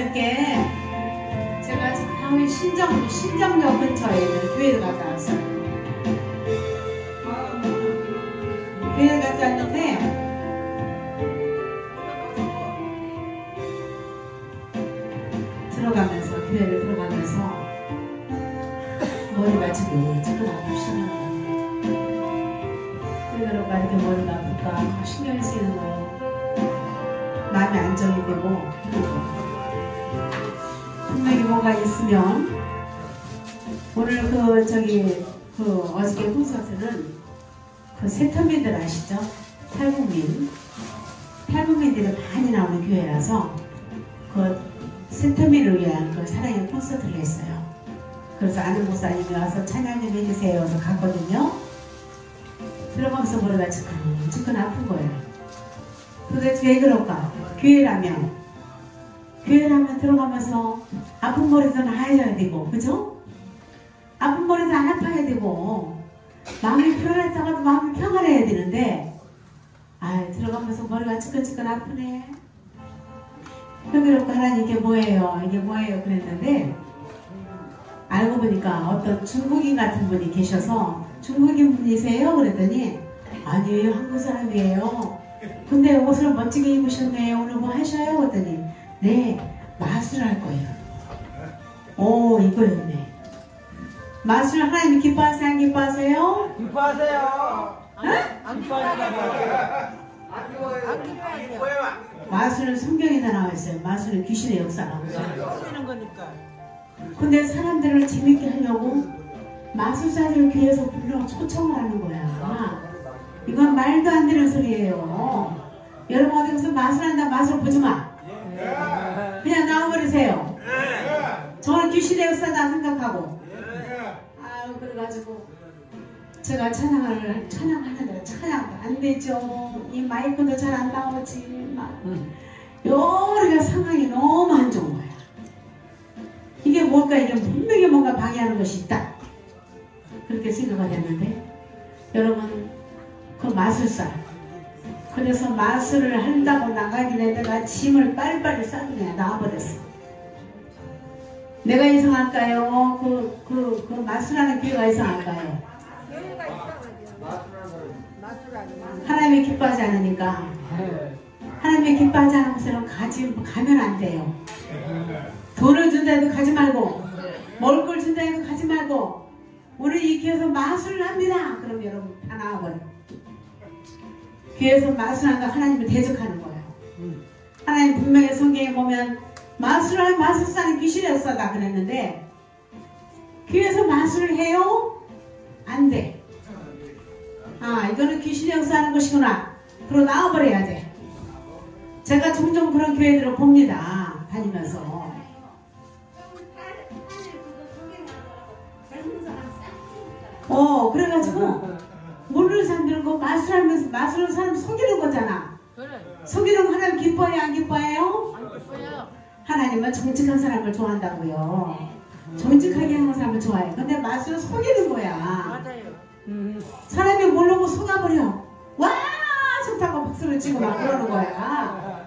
어저께 제가 저기 신정, 신정역 근처에 있는 교회를 갔다 왔어요. 교회를 갔다 왔는데 들어가면서 교회를 들어가면서 머리가 지금 거예요. 왜 그럴까 이렇게 머리가 아플까 신경이 쓰이는 거예요. 마음이 안정이 되고 뭐가 있으면 오늘 그 저기 그 어저께 콘서트는 그 세터민들 아시죠? 탈북민 탈북민들이 많이 나오는 교회라서 그 센터민을 위한 그 사랑의 콘서트를 했어요. 그래서 아는 목사님이 와서 찬양 좀 해주세요. 해서 갔거든요. 들어가면서 머리가 지끈지끈 아픈 거예요. 도대체 왜 그럴까? 교회라면 교회라면 들어가면서 아픈 머리도 나아야 되고 그죠? 아픈 머리도 안 아파야 되고 마음이 편안했다가도 마음이 평안해야 되는데 아 들어가면서 머리가 지끈지끈 아프네 그렇고 하나님 이게 뭐예요? 이게 뭐예요? 그랬는데 알고 보니까 어떤 중국인 같은 분이 계셔서 중국인 분이세요? 그랬더니 아니에요 한국 사람이에요 근데 옷을 멋지게 입으셨네요 오늘 뭐 하셔요? 그랬더니 네 마술 할 거예요 오 이거였네 마술 하나님 기뻐하세요? 안 기뻐하세요? 기뻐하세요. 안 기뻐하시나 안 기뻐하세요. 마술은 성경에다 나와 있어요 마술은 귀신의 역사라고 하는 거니까. 근데 사람들을 재밌게 하려고 마술사를 교회에서 불러 초청을 하는 거야. 이건 말도 안 되는 소리예요. 여러분 어디 가서 마술한다 마술 보지 마. 그냥 나와버리세요. 저는 귀신의 역사다 생각하고. 아유 그래가지고 제가 찬양을 찬양하는데 찬양 안 되죠. 이 마이크도 잘 안 나오지. 막 여러 상황이 너무 안 좋은 거야. 이게 뭘까? 이게 분명히 뭔가 방해하는 것이 있다. 그렇게 생각을 했는데, 여러분, 그 마술사. 그래서 마술을 한다고 나가길래 내가 짐을 빨리빨리 싸고 그냥 나와버렸어. 내가 이상할까요? 그, 그, 그 마술하는 교회가 이상할까요? 하나님이 기뻐하지 않으니까. 하나님이 기뻐하지 않은 곳에는 가지, 가면 안 돼요. 돈을 준다 해도 가지 말고, 먹을 걸 준다 해도 가지 말고, 우리 이 교회에서 마술을 합니다. 그럼 여러분 다 나와버려. 교 회에서 마술한다 하나님을 대적하는 거예요. 하나님 분명히 성경에 보면 마술할 마술사는 귀신의 역사다 그랬는데 교회에서 마술을 해요? 안 돼. 아 이거는 귀신의 역사하는 것이구나. 그러고 나와버려야 돼. 제가 종종 그런 교회들을 봅니다. 다니면서. 어, 그래가지고, 모르는 사람들은 그 마술하면서, 마술하는 사람 속이는 거잖아. 그래. 속이는 거 하나님 기뻐해요, 안 기뻐해요? 안 기뻐요. 하나님은 정직한 사람을 좋아한다고요. 정직하게 하는 사람을 좋아해. 근데 마술은 속이는 거야. 맞아요. 사람이 모르고 속아버려. 와! 좋다고 박수를 치고 막 그러는 거야.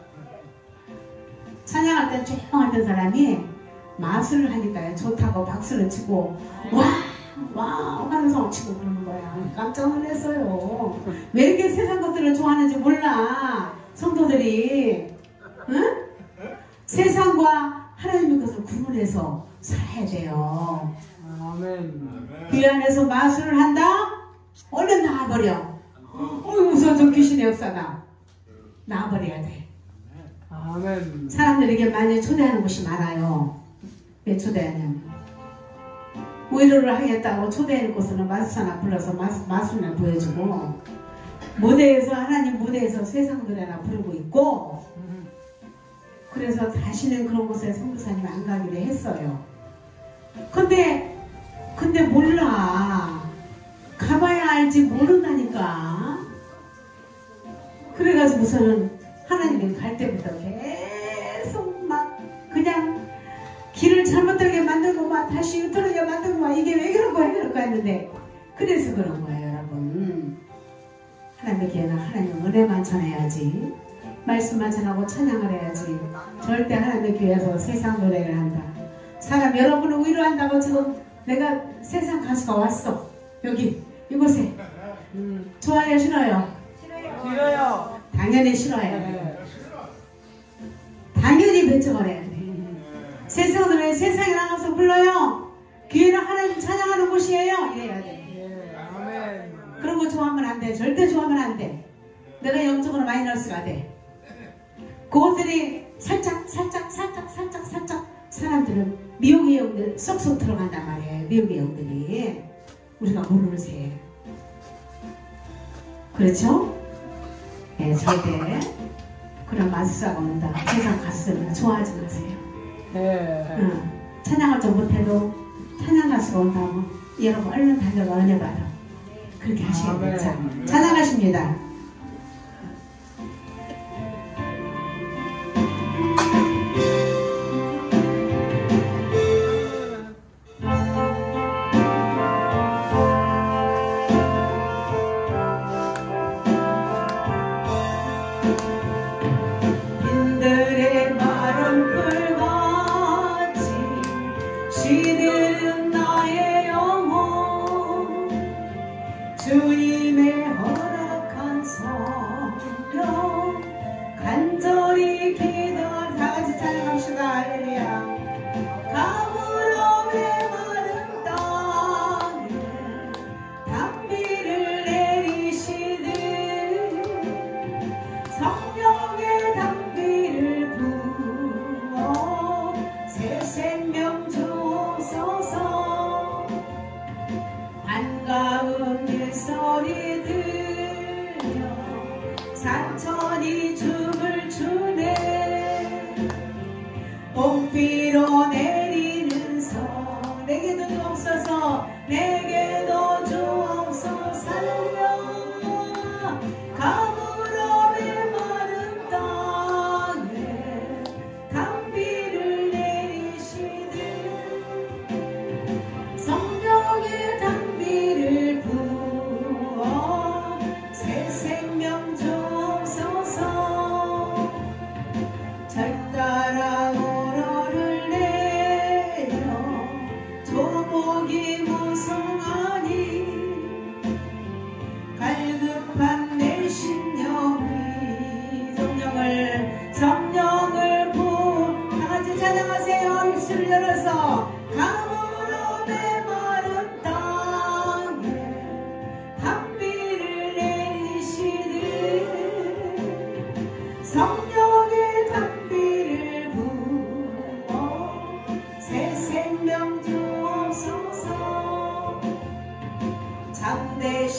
찬양할 때 조용했던 사람이 마술을 하니까 좋다고 박수를 치고 와! 와! 하면서 치고 그러는 거야. 깜짝 놀랐어요. 왜 이렇게 세상 것들을 좋아하는지 몰라. 성도들이. 응? 세상과 하나님의 것을 구분해서 살아야 돼요. 아멘. 그 안에서 마술을 한다? 얼른 나와버려. 어이 무서워 저 귀신의 역사다. 나와버려야 돼. 아멘. 사람들에게 많이 초대하는 곳이 많아요. 왜 초대하냐면 위로를 하겠다고 곳은 마술사나 불러서 마술, 마술이나 보여주고 무대에서 하나님 무대에서 세상들 하나 부르고 있고 그래서 다시는 그런 곳에 선교사님 안 가기로 했어요. 근데 근데 몰라. 가봐야 알지 모른다니까. 그래가지고서는 하나님이 갈 때부터 계속 막 그냥 길을 잘못되게 만들고 막 다시 으트러게 만들고 막 이게 왜 그런 거야 그런 거야 했는데 그래서 그런 거예요 여러분. 하나님의 기회는 하나님 은혜만 전해야지 말씀만 전하고 찬양을 해야지. 절대 하나님의 교회에서 세상 노래를 한다. 사람 여러분을 위로한다고 지금 내가 세상 가수가 왔어. 여기 이곳에 음, 좋아요 싫어요? 싫어요. 당연히 싫어요. 네. 당연히 배척을 해야 돼. 세상 노래 세상에 나 가서 불러요. 교회는 하나님 찬양하는 곳이에요. 이래야 돼. 그런 거 좋아하면 안 돼. 절대 좋아하면 안 돼. 내가 영적으로 마이너스가 돼. 그것들이 살짝, 살짝, 살짝, 살짝, 살짝 사람들은 미혹의 영들 쏙쏙 들어간단 말이에요. 미혹의 영들이. 우리가 모르는 새에. 그렇죠? 예, 절대 그런 마술사가 온다. 세상 가수들 좋아하지 마세요. 예. 응. 찬양을 좀 못해도 찬양 가수가 온다고 여러분 얼른 달려가 은혜 받아. 그렇게 돼요. 자, 아멘. 찬양하십니다.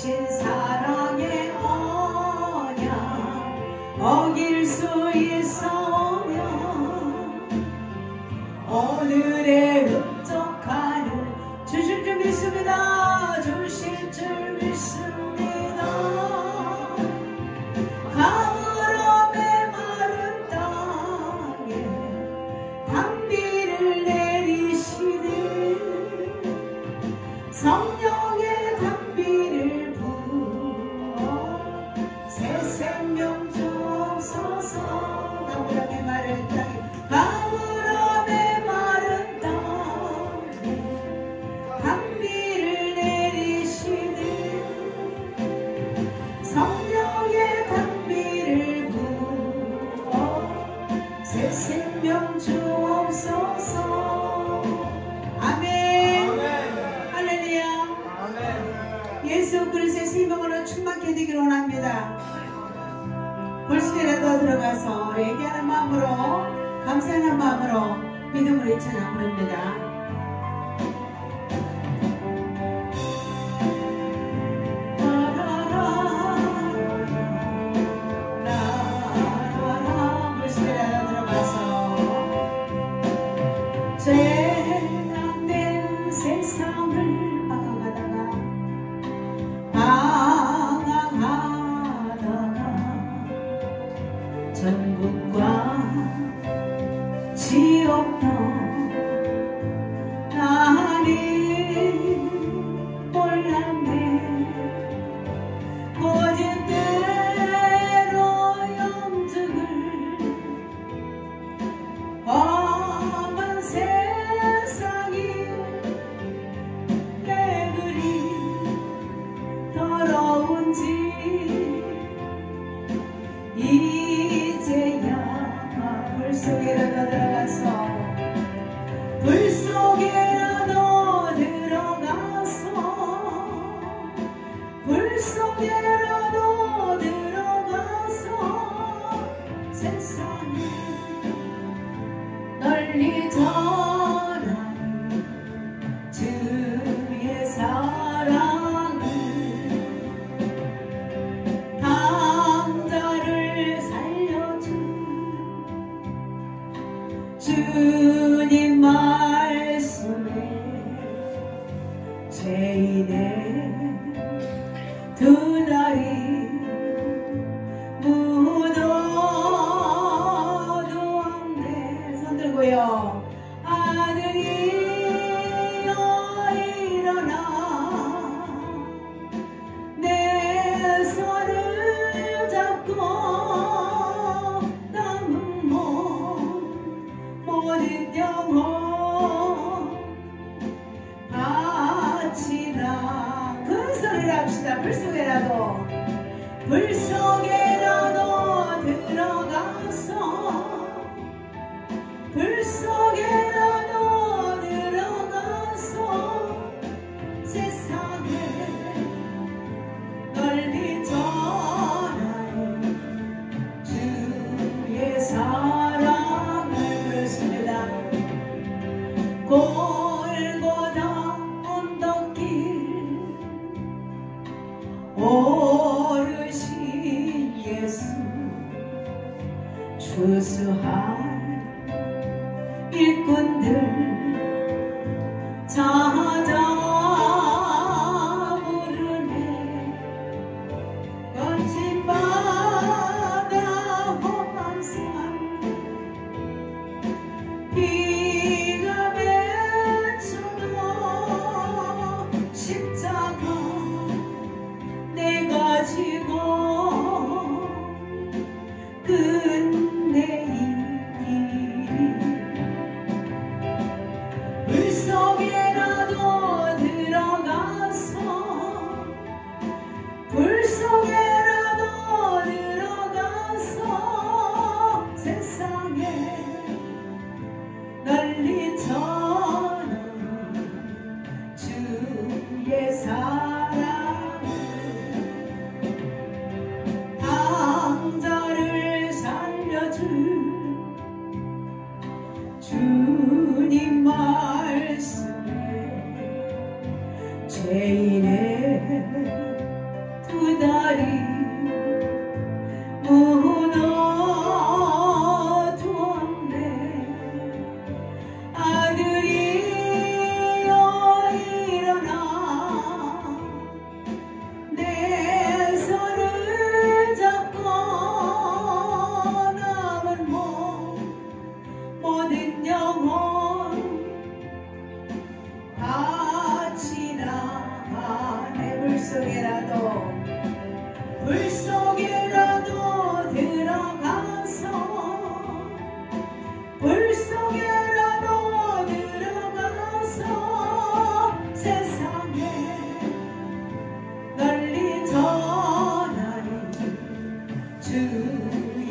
참되신 사랑 믿음 세상에 guitar.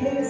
주의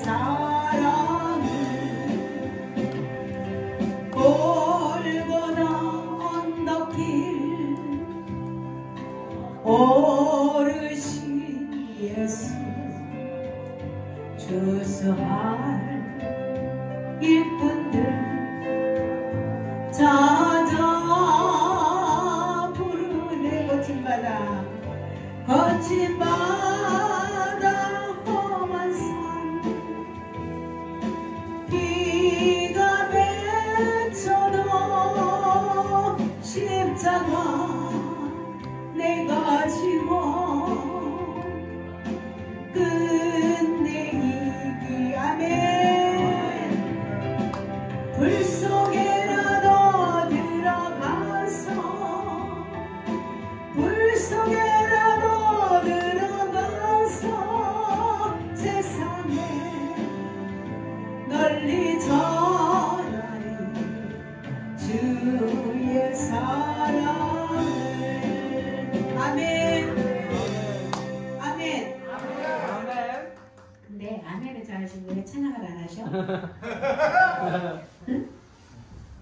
왜 찬양을 안 하셔?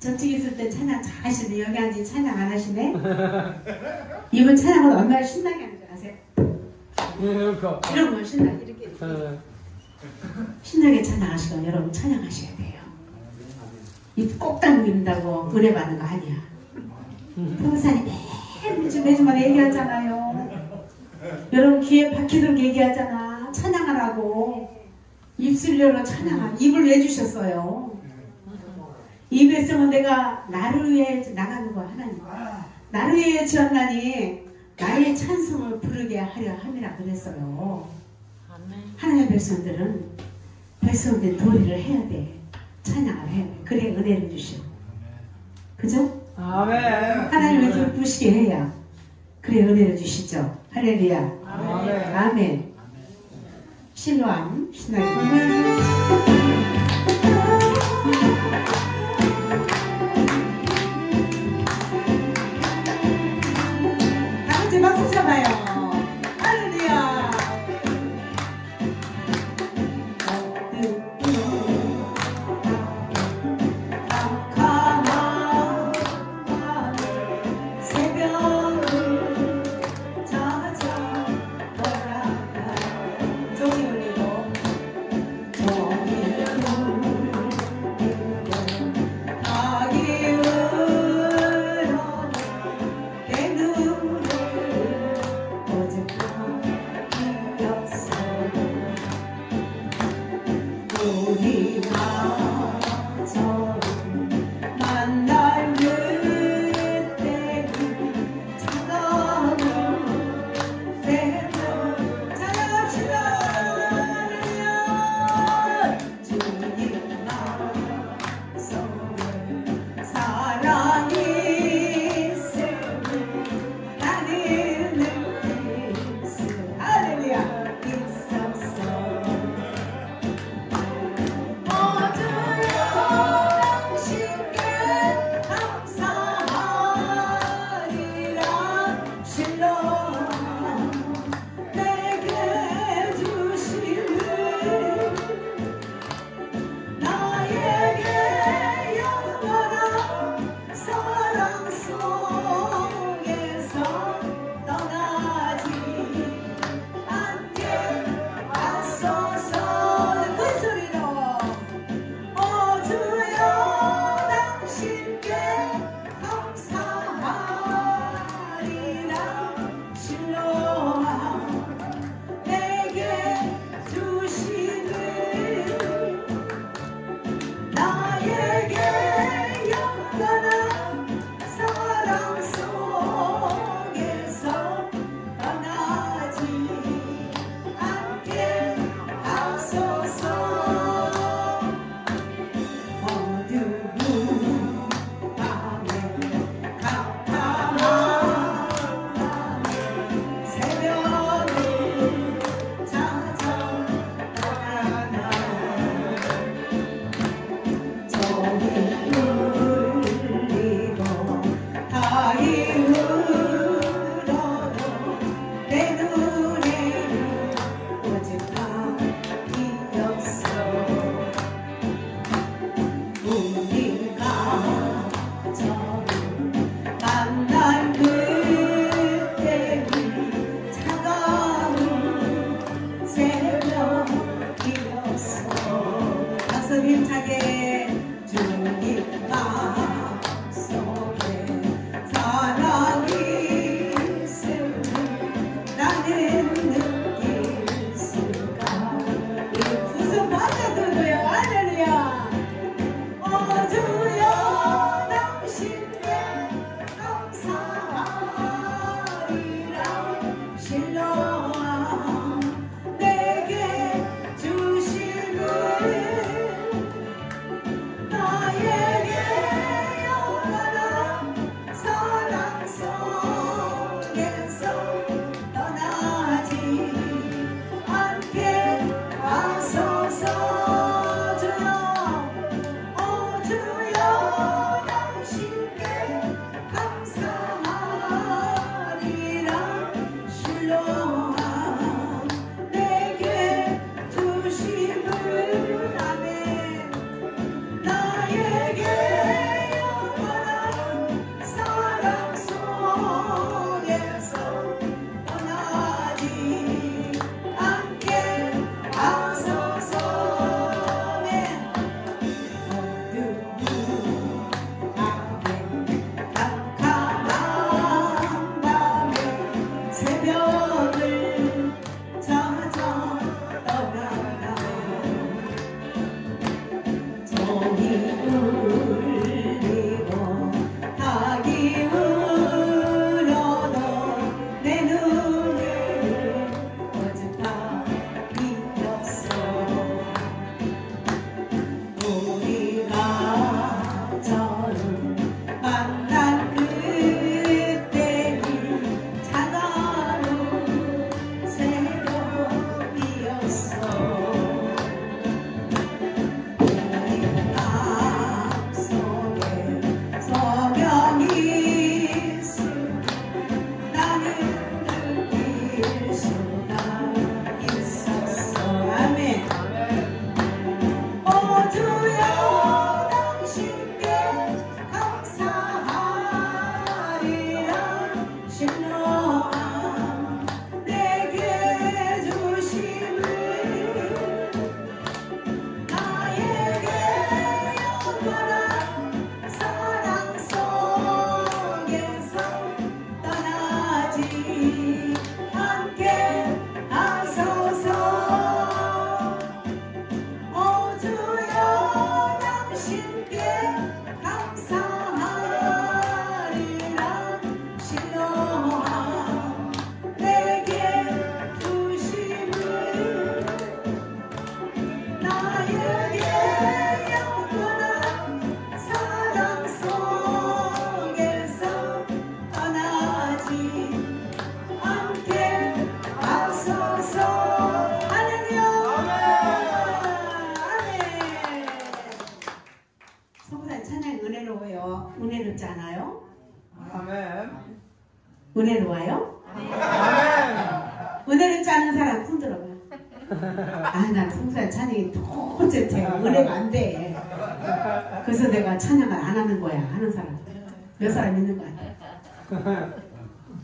저쪽에 있을 때 찬양 잘 하시네. 여기 앉으니 찬양 안 하시네. 이번 찬양은 얼마나 신나게 하는 줄 아세요? 이렇게. 이런 거 신나 이렇게 예. 신나게 찬양하시고 여러분 찬양하셔야 돼요. 입꼭 당긴다고 은혜 받는 거 아니야. 평산이 매주 매주마다 얘기하잖아요. 여러분 귀에 박히도록 얘기하잖아. 찬양하라고. 입술 열어 찬양하 입을 내주셨어요. 입에 쓰면 내가 나를 위해 나가는 거 하나님. 나를 위해 지었나니 나의 찬송을 부르게 하려 함이라 그랬어요. 하나님의 백성들은 백성들 도리를 해야 돼. 찬양을 해야 돼. 그래 은혜를 주셔. 그죠? 아멘. 하나님을 기쁘시게 해야 그래 은혜를 주시죠. 할렐루야. 아멘. 아멘. 실로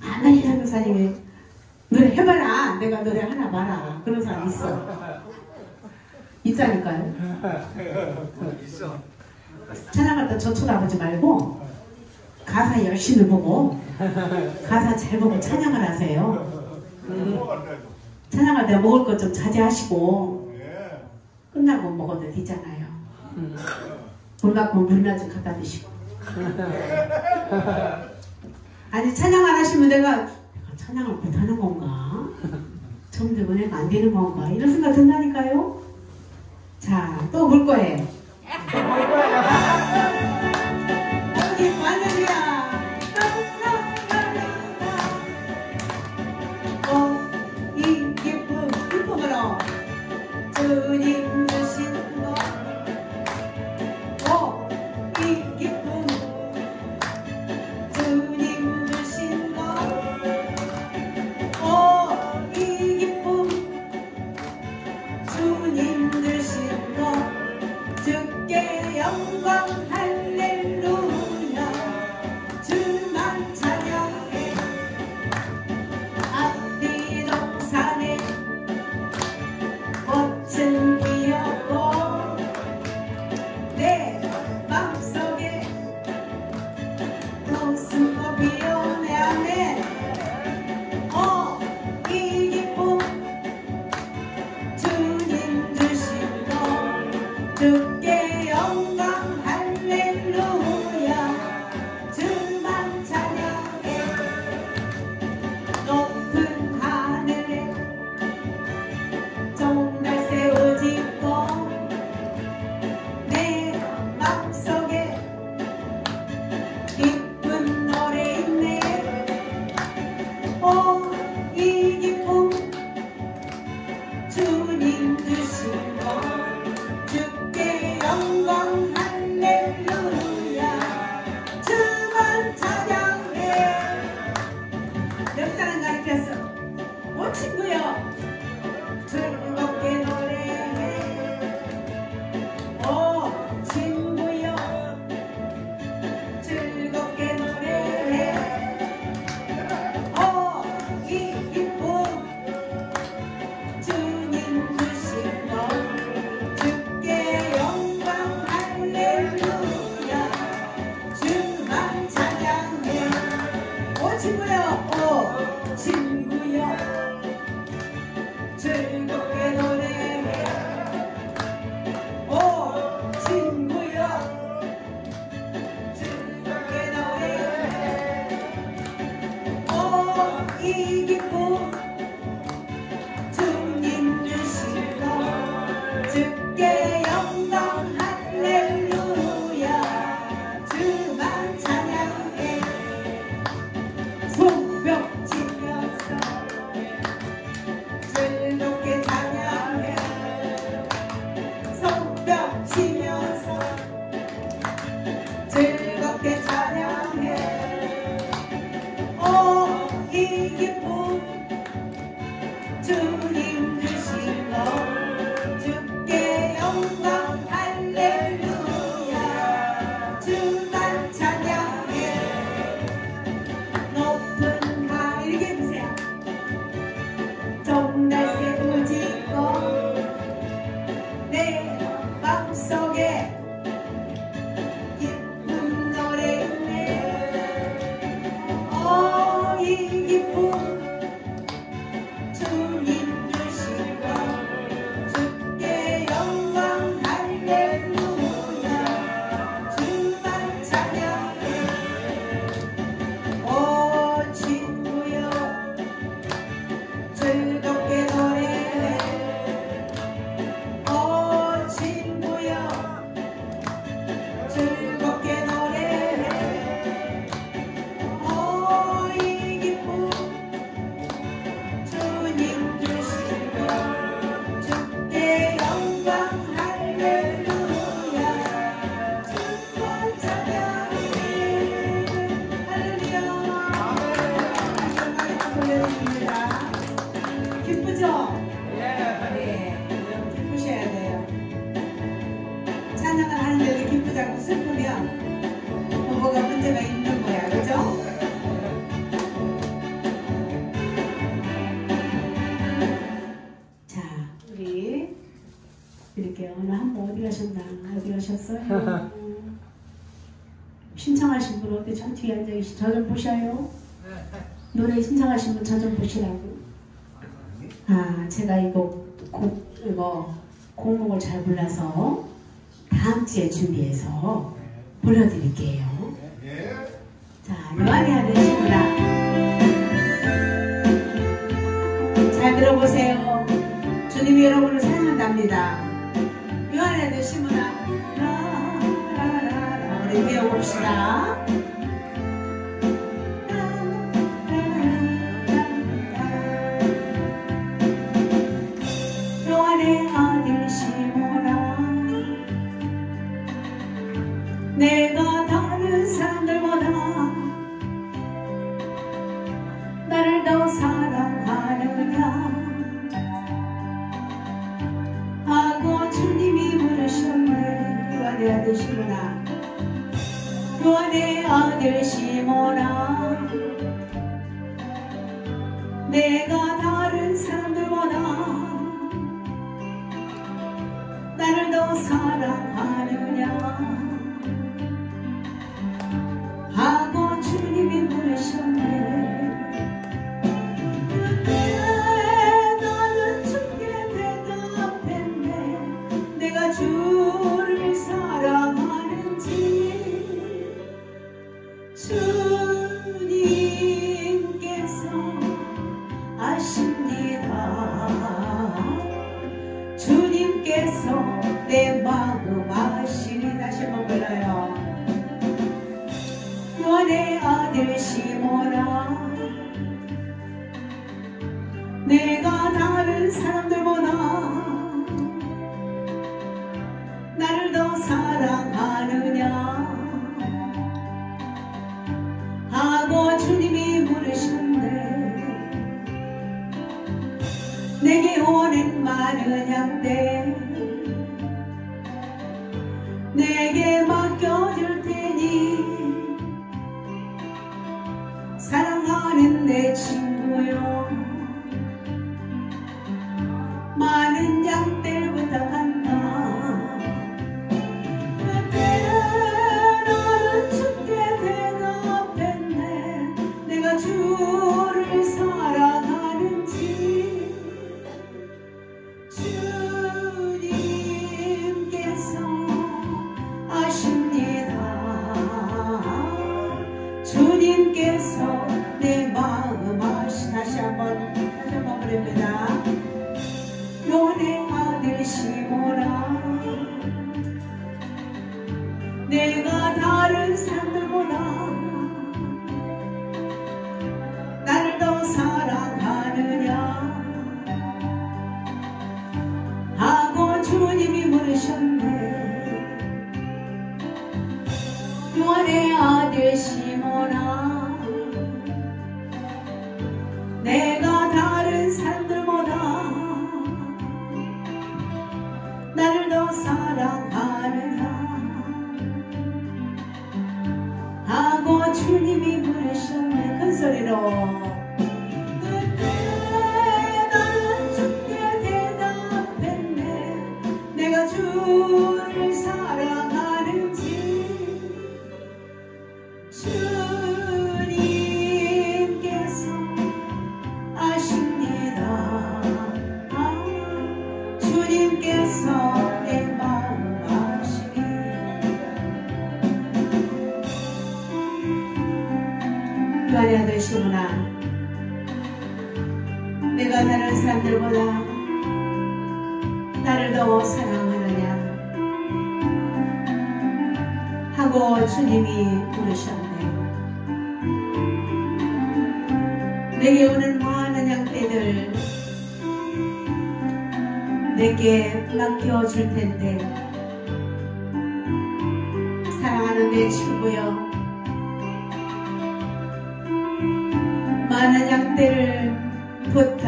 아니 하는 사람이 노래 해봐라. 내가 노래 하나 봐라. 그런 사람 있어. 있다니까요. 있어. 천안 갔다 저 쳐다보지 말고 가사 열심히 보고 가사 잘 보고 찬양을 하세요. 찬양할 때 먹을 것 좀 자제하시고 예. 끝나고 먹어도 되잖아요. 음. 물 갖고 물나 좀 갖다 드시고. 아니 찬양 안 하시면 내가 찬양을 못하는 건가? 좀 때문에 안 되는 건가? 이런 생각 든다니까요. 자, 또 볼 거예요. 또볼 거예요. 아, 예, 어, 이 기쁨 기쁨으로 주님 do Merci, so good. 드릴게요. 나 한 번 어디 가셨나? 어디 가셨어요? 신청하신 분 어디 저 뒤에 앉아 계시 저좀 보셔요. 네, 네. 노래 신청하신 분 저 좀 보시라고. 아 제가 이거 곡 이거 공목을 잘 몰라서 다음 주에 준비해서 네. 불러드릴게요. 예. 자 요한이 하되십니다잘 들어보세요. 주님이 여러분을 사랑한답니다. 요한에 되시문아 라라라라 우리 배워봅시다. 아들 시모나 내가 다른 사람들보다 나를 더 사랑하느냐? de 많은 학대를 부었다.